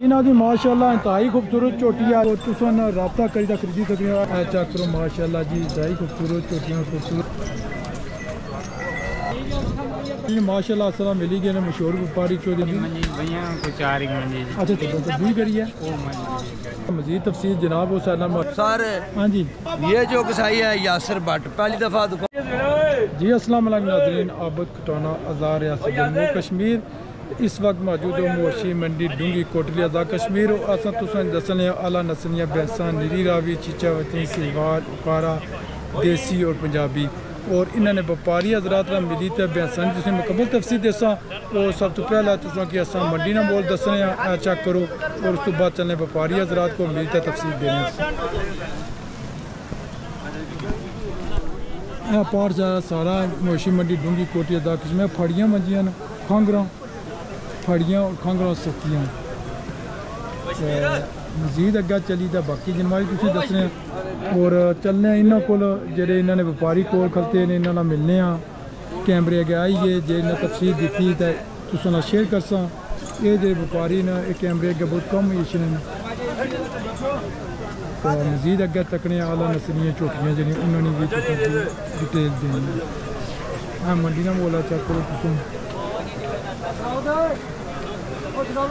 इन्हों की माशाला इंतहाई खूबसूरत चोटिया तुसन रबता करी तक खरीदी सकते हो चेक करो माशाला जी इंतहाई खूबसूरत चोटियाँ खूबसूरत। माशाला असला मिली गए मशहूर व्यापारी अच्छा, मजीद तफसी जनाब सर हाँ जी। ये जो कसाई है यासर भट्ट पहली दफ़ा जी असल नाजरीन आबद कटाना आज़ाद रियासत जम्मू कश्मीर। इस वक्त मौजूद हूँ मोशी मंडी डूँगी कोटली अदा कश्मीर। असां तुसें दसने आला नसलियाँ बैंसा निरी रावी, चीचा वती सिवार उकारा, देसी और पंजाबी। और इन्होंने व्यापारी हजरात मिली तो बैंसा ने तुसें मुकम्मल तफसी दसा और सब तो पहला तुसा कि अस मंडी ना बोल दसने चेक करो। और उस तो बाद चलने व्यापारी हजरात को मिली तो तफसी देने पार सारा मोशी मंडी डूँगी कोटी अदा कश्मीर। फड़िया मंजिया मंजियाँ खांगरा। ਖਾਂਗਰਾਂ ਫੜੀਆਂ ਔਰ ਖਾਂਗਰਾਂ ਸਸਤੀਆਂ ਤੇ ਮਜ਼ੀਦ ਅੱਗਾ ਚੱਲੀ ਤਾਂ ਬਾਕੀ ਜਨਵਾਰੀ ਤੁਸੀਂ ਦੱਸਣੇ ਆ। ਔਰ ਚੱਲਨੇ ਆ ਇਹਨਾਂ ਕੋਲ ਜਿਹੜੇ ਇਹਨਾਂ ਨੇ ਵਪਾਰੀ ਕੋਲ ਖਲਤੇ ਨੇ ਇਹਨਾਂ ਨਾਲ ਮਿਲਨੇ ਆ ਕੈਮਰੇ ਅੱਗੇ ਆਈਏ ਜੇ ਇਹਨਾਂ ਤਫਸੀਲ ਦਿੱਤੀ ਤਾਂ ਤੁਸੀਂ ਨਾਲ ਸ਼ੇਅਰ ਕਰਸਾਂ ਇਹ ਜਿਹੜੇ ਵਪਾਰੀ ਨੇ ਇਹ ਕੈਮਰੇ ਅੱਗੇ ਬਹੁਤ ਕਮ ਇਸ਼ਨੇ ਨੇ ਤਾਂ ਮਜ਼ੀਦ ਅੱਗੇ ਤੱਕਣੇ ਆਲਾ ਨਸਲੀਆਂ ਝੋਟੀਆਂ ਜਿਹੜੀਆਂ ਉਹਨਾਂ ਨੇ ਵੀ ਤੁਸੀਂ ਡਿਟੇਲ ਦੇਣੀ ਆ ਮੰਡੀ ਨਾਲ ਬੋਲਾ ਚੈੱਕ ਕਰੋ ਤੁਸੀਂ इन्हों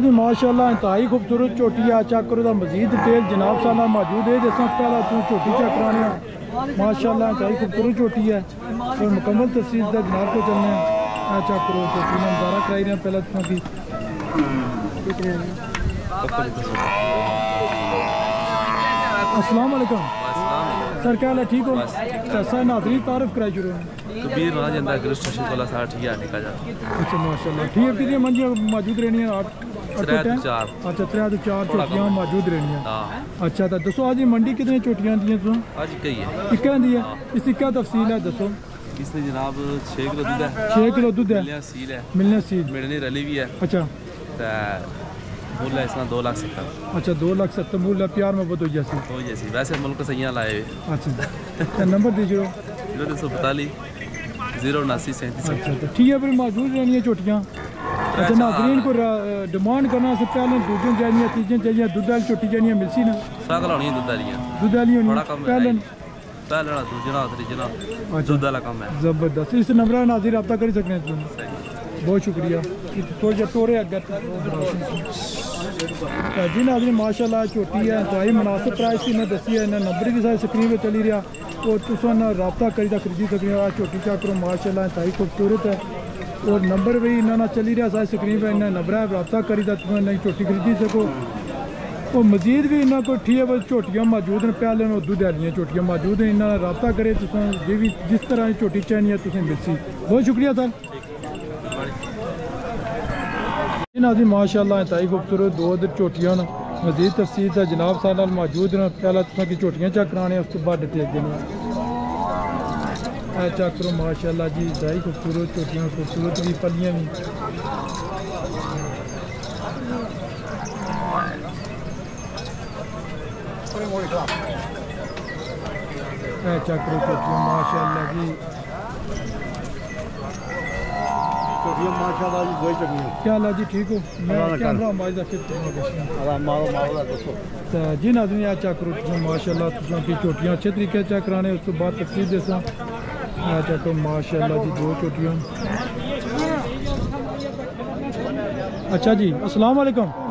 की माशाला इंतहाई खूबसूरत चोटी है चाकर मजीद डिटेल जनाब साला मौजूद है जिसमें पहला तू चोटी चैक कराने माशाला इंतहाई खूबसूरत चोटी है। मुकम्मल तस्वीर जनाब को चलने चाकर चोटी झोटी ने नज़ारा कराई रहे पहला तुम्हें असलकम सर क्या है? ठीक हो? अच्छा, सर नाजरी तारफ़ कराई शुरू कबीर राज अंदर अगले स्टेशन को लासार ठीक है निकल जा अच्छा माशाल्लाह। ठीक है कितनी मंजिल मौजूद रहनी है? आप अच्छा त्रै तो चार चोटियाँ मौजूद रहनियाँ। हाँ। अच्छा तो दसो अज मंडी कितनी चोटियाँ दी तुम अज इक्का ही है। दी है? हाँ। इस इक्का तफसील है दसो। इसने जनाब 6 किलो दूध है। 6 किलो दूध है? मिलना सील है। मिलना सील। मिलने रली भी है। अच्छा। मूल है। इसमें दो लाख सत्तर। अच्छा दो लाख सत्तर मूल है प्यार में बतो जैसी तो जैसी वैसे मुल्क से यहाँ लाए हुए। अच्छा तो नंबर दीजिए। ज़ीरो तीन सौ बतालीस ज़ीरो उनासी सैंतीस। अच्छा तो ठीक है फिर मौजूद रहनी है चोटियाँ। अच्छा नाजरीन को डिमांड करना से पहले दूजें चाहिए तीजें चाहिए दुध वाली चोटी चाहिए मिलसी ना? सागल होनी है दुध वाली दुध वाली होनी पहले पहले दूजना त्रीजना अच्छा। दुध वाला काम है। ज़बरदस्त। इस नंबर नाजिर रब्ता कर सकते हैं बहुत शुक्रिया। थोड़ा अग्गे तो जी नाजरीन माशाल्लाह छोटी है इंतहाई मुनासिब प्राइस मैं दसी है इन्हें नंबर भी सारी स्क्रीन पर चली रहा। और तुम रब्ता करी खरीदी सकते हो छोटी चा करो माशाल्लाह इंतहाई खूबसूरत है और नंबर भी इन्होंने चली रहा सारी स्क्रीन पर, इन्हें नंबर है रब्ता करी तुम नई छोटी खरीदी सको। और मजीद भी इन्होंने को ठीक है झोटियाँ मौजूद हैं पहले वो दुद्ध आलियाँ झोटियाँ मौजूद हैं इन्होंने रब्ता करे तुम जे जिस तरह की झोटी चाहिए तुम मिलसी। बहुत शुक्रिया, सर। इन्हों की माशाला इंतहाई खूबसूरत दो इधर झोटियाँ न मजीद तफसी का जनाब साहब मौजूद न पहला तुसा की झोटियाँ चैक कराने उस तो बाद डिटेल देने ए चैक करो माशाला जी इंतहाई खूबसूरत झोटियाँ खूबसूरत भी पलिया भी चेक करो झोटियाँ माशाला जी ये माशाल्लाह जी दवाई चंगे क्या अल्लाह जी ठीक हो? मैं कैमरा माज दा फिर अल्लाह मारो मारो दसो। तो जी नाज़रीन आ चेक करो तुम माशाल्लाह तुसां की चोटियाँ अच्छे तरीके से चेक कराने उस तो बाद तफसील देसा। आ चेक करो माशाल्लाह जी दो चोटियाँ। अच्छा जी अस्सलाम वालेकुम।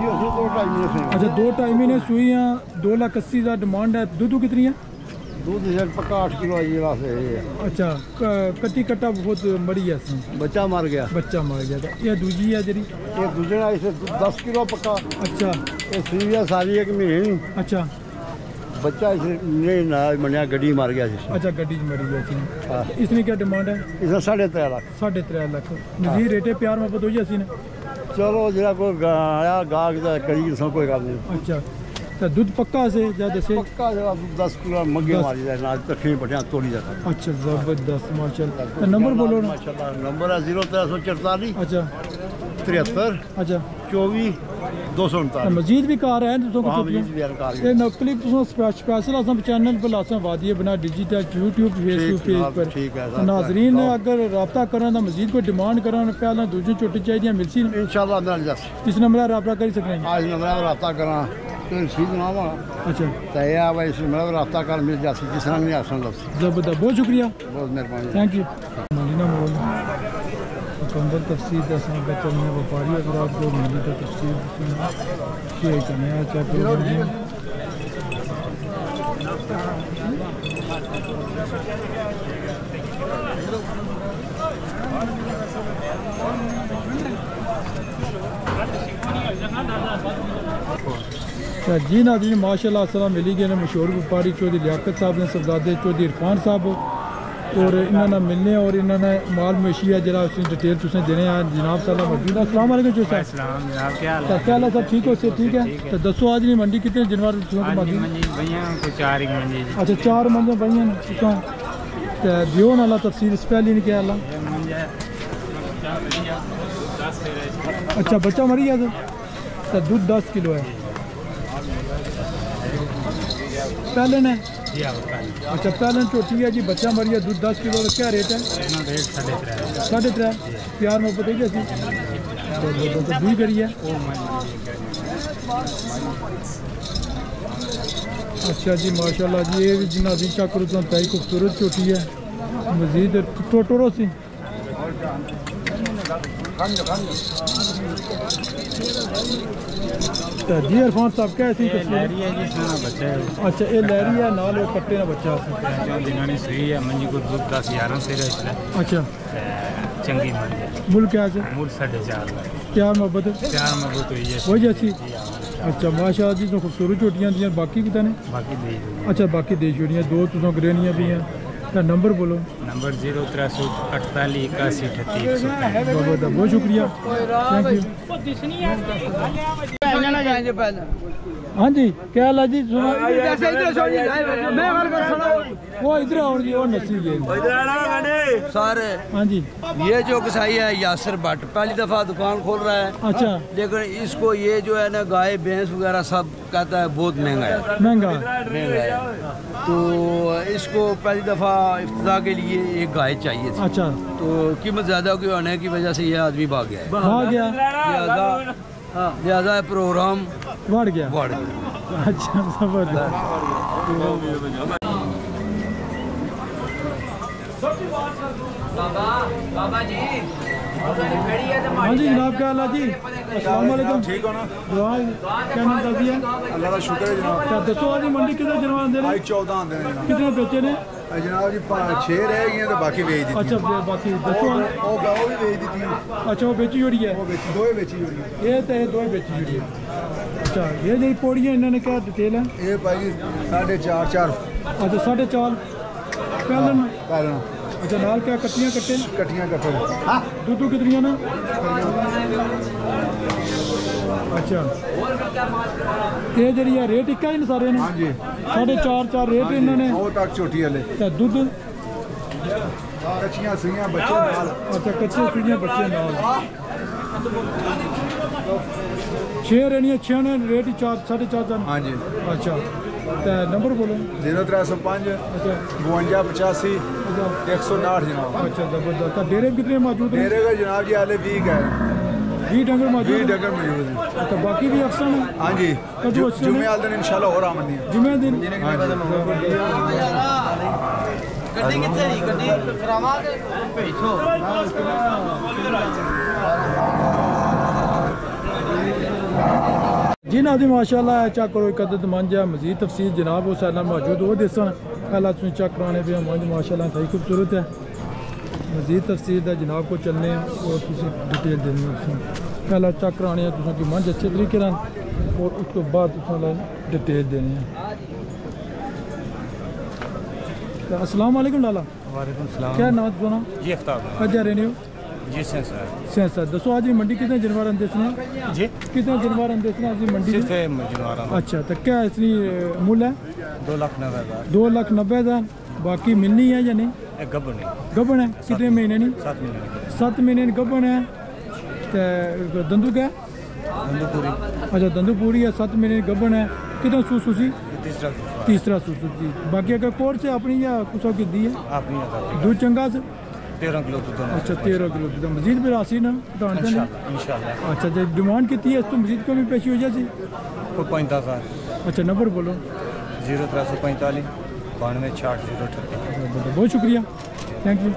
अच्छा दो टाइम ने सूई सुइयाँ दो लाख अस्सी हज़ार डिमांड है। दूध कितनी है? अच्छा कटी कट्टा बहुत मरी है बच्चा मर गया। बच्चा मर गया था यह दूजी है जरी? ये दस किलो पक्का। अच्छा। ये सुइया सारी एक महीने। अच्छा। बच्चा इसे मनिया गड्डी मार गया अच्छा गड्डी मरी गया हाँ। इसमें क्या डिमांड है? इसमें साढ़े त्रै लाख। साढ़े त्रै लाख। नजीर रेटे प्यार में पता हो जाए ਚਲੋ ਜਿਹੜਾ ਕੋਈ ਗਾ- ਆਇਆ ਗਾਹਕ ਦਾ ਕਰੀ ਸੋ ਕੋਈ ਗੱਲ ਨਹੀਂ अच्छा तो दूध पक्का से या दसे ਪੱਕਾ ਜਿਹੜਾ 10 ਕਿਲੋ ਮੰਗੇ ਦਸ। ਮਾਰੀ ਦਾ ਨਾਲ ਤੱਕੇ ਬਟਿਆ ਤੋੜੀ ਦਾ अच्छा जबरदस्त माशाल्लाह तो नंबर बोलो ना ਮਾਸ਼ਾਅੱਲਾ ਨੰਬਰ ਹੈ 0344 अच्छा 73 अच्छा मजीद भी कार है स्पेशल चैनल पर लासा बना डिजिटल यूट्यूब फेसबुक पेज पर नाजरीन अगर रबता करन तो मजीद कोई डिमांड करन पहले दूजी छुट्टी चाहिए मिलसी इस नंबर रबता करी सकने आज अच्छा मिल जा बहुत शुक्रिया बहुत मेहरबानी थैंक यू मुकम्मल तफसीर का समय का चलने व्यापारी अगर आपको मंडी का तफसीर है चेक करो अच्छा, जी माशाल्लाह सलाम मिली गए मशहूर व्यापारी चौधरी लियाकत साहब ने सरदादे चौधरी इरफान साहब और इन्होंने मिलने और इन्होंने माल मवेशी है जरा उसकी डिटेल तुसें देने जनाब साहब मौजूद है। अस्सलाम वालेकुम चौधरी साहब। क्या हाल है? है सब ठीक हो? से ठीक है? तो दसो आज नहीं मंडी कितने जनवर तुसें को आज मंडी? भैया को चार एक मंजी जी। अच्छा चार मंजे बहियाँ न तुसें ते दियो नाला तफसील इस पहली नहीं क्या अच्छा बच्चा मरी गया तो दूध दस किलो है। पहले ने जी अच्छा पहले छोटी है जी बच्चा मरी है दूध दस किलो का क्या रेट है साढ़े त्रै। प्यार मोहब्बत है जैसी तो दूई करी है वो मंजी अच्छा जी माशाल्लाह जी ये भी जिन्ना दी चक्कर तो ताई खूबसूरत छोटी है। मजीद टोटोरो सी तो जी साहब क्या ऐसी लहरी है जी सोना बच्चा है। अच्छा ये लहरी है नाल कट्टे ना बच्चा सही है मंजी को दूध दस ग्यारह से इसलिए अच्छा। चंगी है। मुल्क क्या से मूल साढ़े चार प्यार मोहब्बत चार में बहुत हुई है। वही जी हाँ। अच्छा माशाल्लाह जी तो खूबसूरत छोटियाँ बाकी कितने बाकी अच्छा बाकी देश छोटियाँ दो तुसों ग्रेनियाँ भी हैं। नंबर बोलो। नंबर ज़ीरो त्रै सौ अठताली इक्यासी अठत्ती बहुत सौ पैंतीस। बहुत बहुत हाँ जी क्या हाल है जी? सुना वो इधर आओ जी वो नसी गए सर। हाँ जी। ये जो कसाई है यासर भट्ट पहली दफ़ा दुकान खोल रहा है। अच्छा। लेकिन इसको ये जो है ना गाय भैंस वगैरह सब कहता है बहुत महँगा है। महँगा। महँगा है। तो इसको पहली दफ़ा इफ्तः के लिए एक गाय चाहिए थी। अच्छा। तो कीमत ज़्यादा की होने की वजह से ये आदमी भाग गया है। आ गया। हाँ। लिहाजा प्रोग्राम बढ़ गया। बढ़ गया। अच्छा ज़बरदस्त। हाँ जी जनाब क्या हाल जी? असलम ठीक हो ना? क्या नाम दादी है? अल्लाह का शुक्र है जनाब। अच्छा, दसो आज मंडी कितने जनाब आंदे चौदह आंदे कितने बेचे ने? ਜਨਾਬ ਜੀ 6 ਰਹਿ ਗਈਆਂ ਤੇ ਬਾਕੀ ਵੇਚ ਦਿੱਤੀ अच्छा बे- बाकी दसो ਉਹ ਗਾਉ ਵੀ ਵੇਚ ਦਿੱਤੀ अच्छा वो बेची जोड़ी है ਉਹ ਵੇਚ ਦੋਏ ਵੇਚੀ ਹੋਈ ये तो ये दो ही बेची जोड़ी है अच्छा ये जी पौड़ियाँ इन्होंने क्या डिटेल है ਇਹ ਭਾਈ 4.5 4 अच्छा साढ़े चार पहले न- ਪੈਰਾਂ अच्छा नाल क्या कट्टियाँ कट्टे न? ਕੱਟੀਆਂ ਕੱਟੇ दूधू कितनियाँ ना अच्छा ये जी है रेट इक्का ही न सारे ने ਹਾਂਜੀ साढ़े चार चार रेट इन्होंने ਉਹ ਤੱਕ ਛੋਟੀ ਹਲੇ ते दुध ਕੱਚੀਆਂ ਸਈਆਂ ਬੱਚੇ ਨਾਲ अच्छा कच्चे सुइयां बच्चे नाल छे रहनियां छे ने रेट ही चार साढ़े चार चार ਹਾਂਜੀ अच्छा ते नंबर बोलो 0305 अच्छा 52 85 अच्छा 159 जनाब अच्छा जबरदस्त तो डेरे भी कितने मौजूद हैं मेरे का जनाब जी हाले 20 है बीस डंगर 20 मौजूद हैं डगर मौजूद है तो बाकी भी अफसर हैं ਹਾਂਜੀ ਕਦੋਂ ਅੱਛੇ ਨੇ? ਜੁਮੇ ਵਾਲੇ ਦਿਨ ਇਨਸ਼ਾਅੱਲਾ ਹੋਰ ਆਮਦੀਆਂ जुमे दिन जिन्हें दी माशाल्लाह चेक करो एक अदद मंज है मजीद तफसील जनाब उस साल मौजूद वो दिसन पहला तुम चेक कराने पे मंज माशाल्लाह सही खूबसूरत है मजीद तफसील है जनाब को चलने और तुम डिटेल देनी है चेक कराने तुसें कि मंज अच्छे तरीके और उस तो बाद डिटेल देनी है। तो अस्सलाम वालेकुम सलाम। क्या नाम सुना जी रहने जी सेंसर सेंसर दसो आज ये मंडी कितने जानवर अंदर से जी। कितने जानवर अंदर से आज ये मंडी सिर्फ़? जनवारा अच्छा तो क्या इसकी मूल है? दो लाख नब्बे हज़ार। दो लाख नब्बे हज़ार। बाकी मिलनी है या नहीं? है कितने महीने नहीं सात महीने की सत्त महीने दी गबन है ते दंदू क्या है? पूरी अच्छा दंदू पूरी है सत्त महीने दी गबन है कितने सूस उसी तीसरा तीसरा सूस जी बाकी अगर कोर्ट से अपनी या कुछ की दी है आता दूध चंगा से तेरह किलो दूध अच्छा तेरह किलो तो मजीद भी राशि ना अच्छा जो डिमांड की थी तो मजीद को भी पेशी हो जाती पैंतालीस अच्छा नंबर बोलो ज़ीरो त्रै सौ पैंतालीस बानवे छियाठ ज़ीरो बहुत शुक्रिया। Thank you